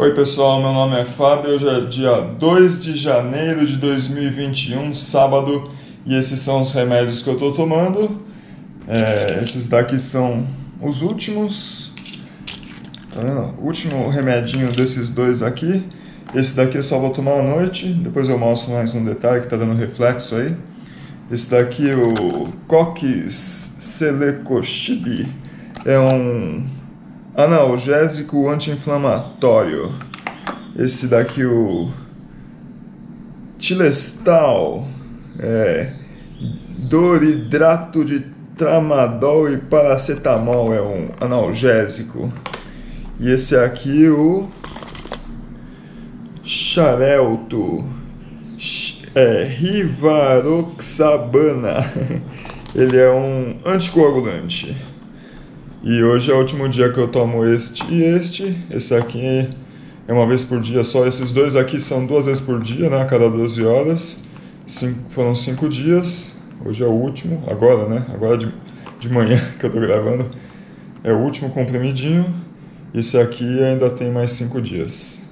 Oi pessoal, meu nome é Fábio, hoje é dia 2 de janeiro de 2021, sábado, e esses são os remédios que eu estou tomando. É, esses daqui são os últimos, tá vendo? O último remedinho desses dois aqui. Esse daqui eu só vou tomar à noite, depois eu mostro mais um detalhe que está dando reflexo aí. Esse daqui, o Coquis Selecochibi, é um analgésico anti-inflamatório. Esse daqui, o Tilestal, é doridrato de tramadol e paracetamol, é um analgésico. E esse aqui, o Xarelto, é Rivaroxabana. Ele é um anticoagulante. E hoje é o último dia que eu tomo este e este. Esse aqui é uma vez por dia só. Esses dois aqui são duas vezes por dia, né? A cada 12 horas. Cinco, foram cinco dias. Hoje é o último, agora, né? Agora de, de manhã que eu tô gravando. É o último comprimidinho. Esse aqui ainda tem mais cinco dias.